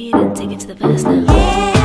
beat and take it to the past level. Yeah.